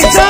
Anytime.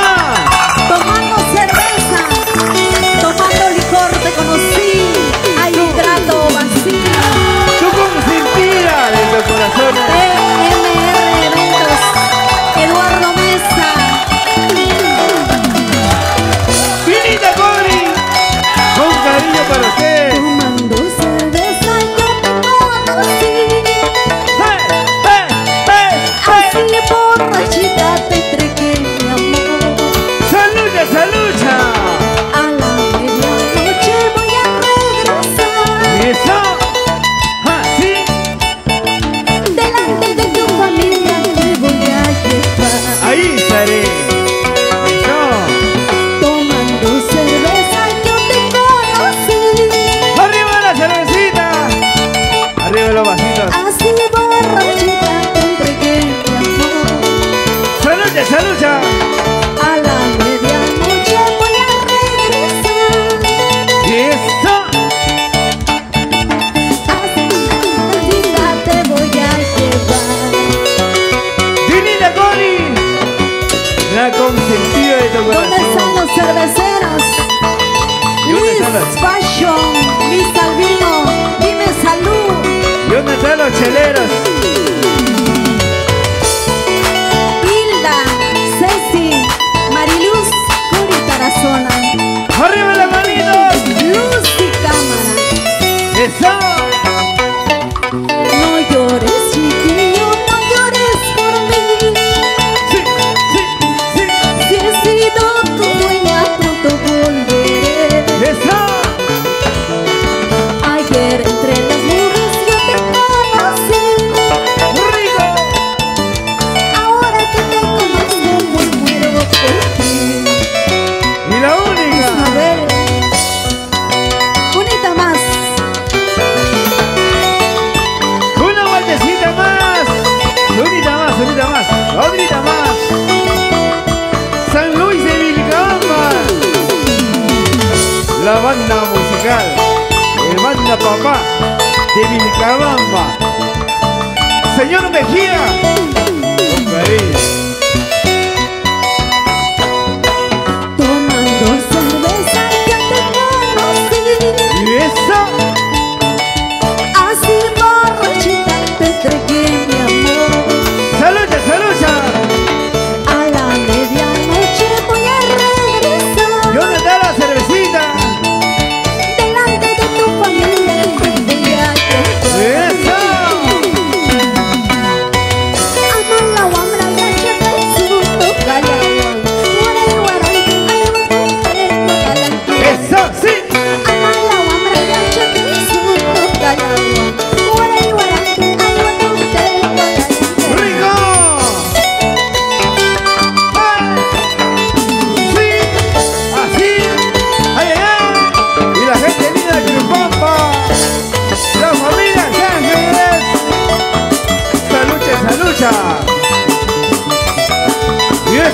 protegido.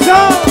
Go!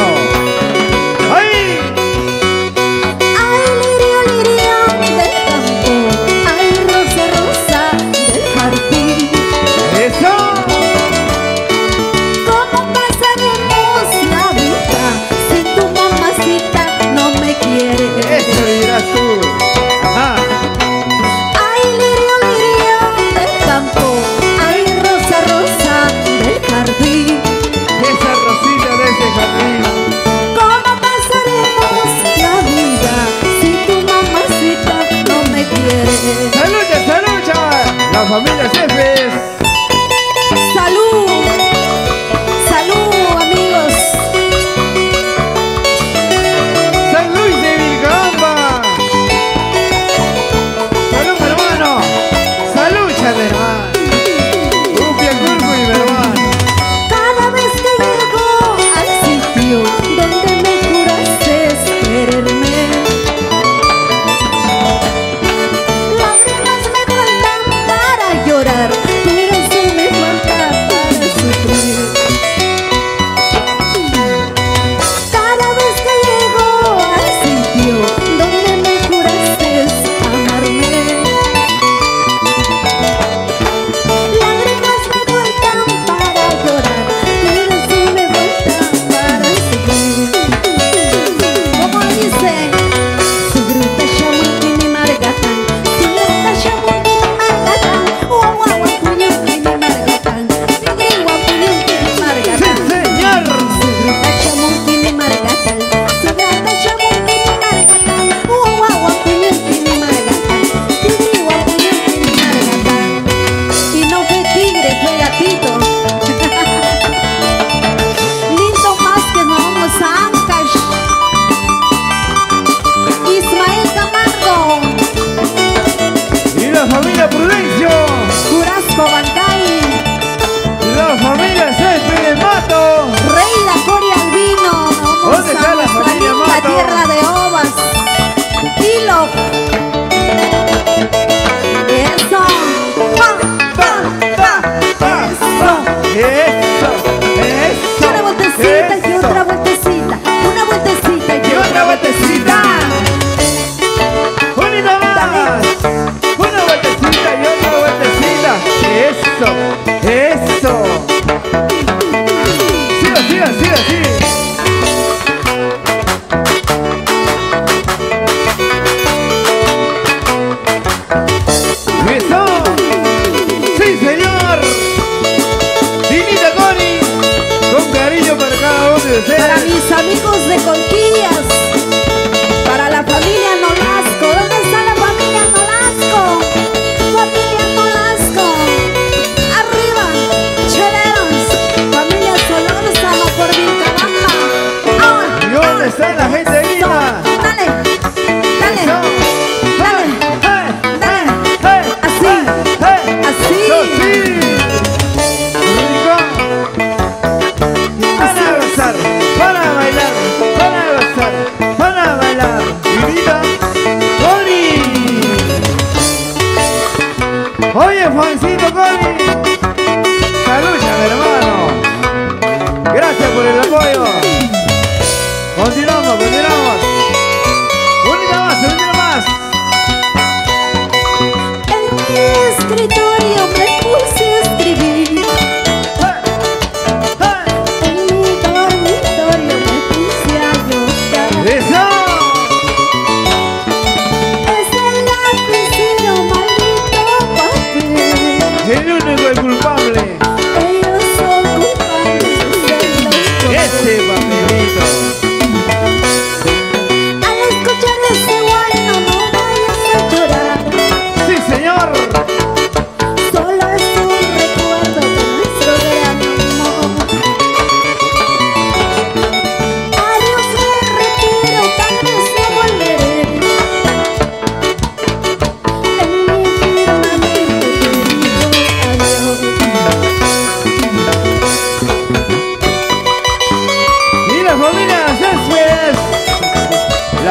Oh.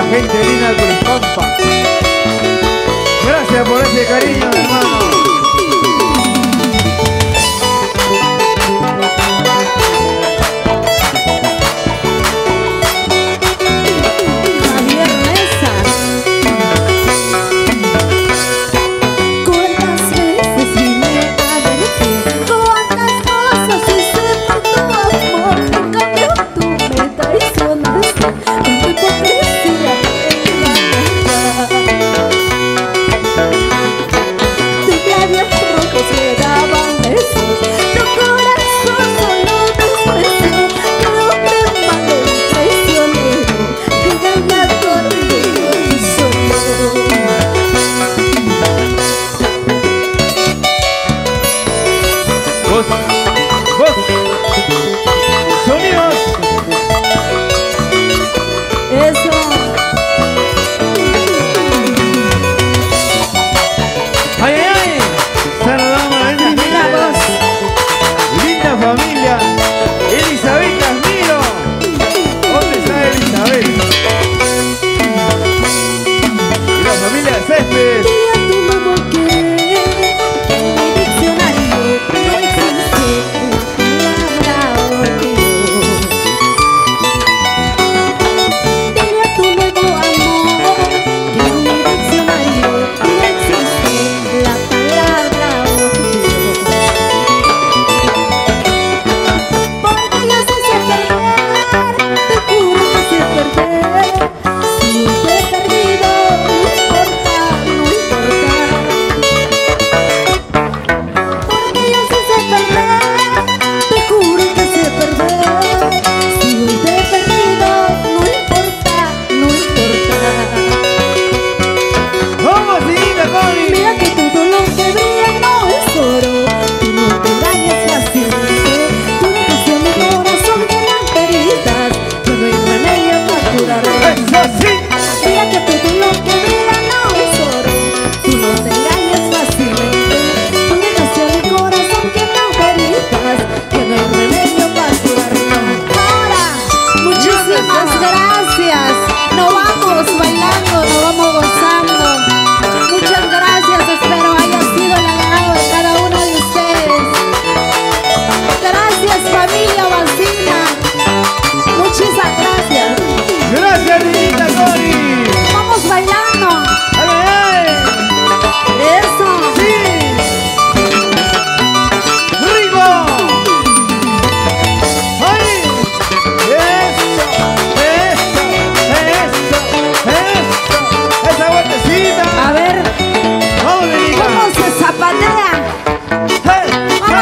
Gente linda del compa. Gracias por ese cariño, hermano.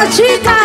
Pratica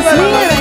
Buenas noches.